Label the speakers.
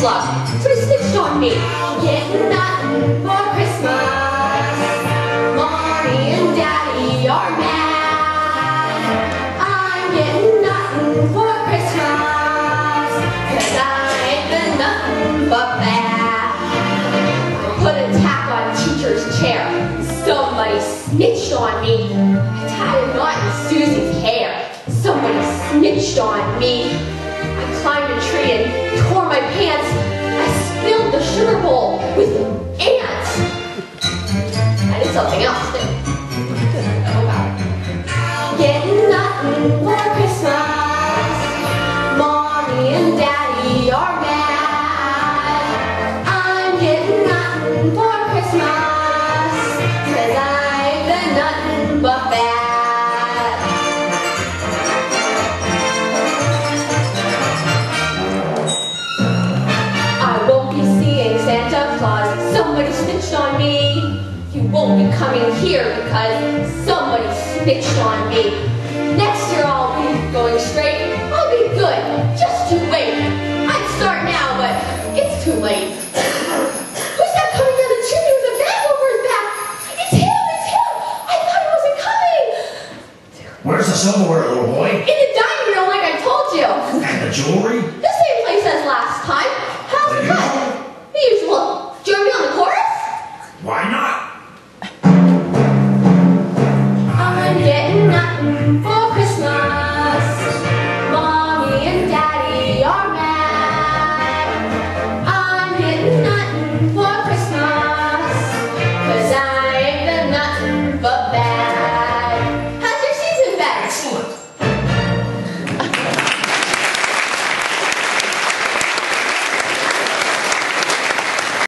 Speaker 1: So he on me. Getting nothing for Christmas. Mommy and daddy are mad. I'm getting nothing for Christmas. Cause I ain't nothing but bad. I put a tack on teacher's chair. Somebody snitched on me. I tied a knot in Susie's hair. Somebody snitched on me. I climbed a tree and my pants. Snitched on me. You won't be coming here because somebody snitched on me. Next year I'll be going straight. I'll be good. Just you wait. I'd start now, but it's too late. Who's that coming down the chimney with a bag over his back? It's him! It's him! I thought he wasn't coming.
Speaker 2: Where's the silverware, little boy?
Speaker 1: In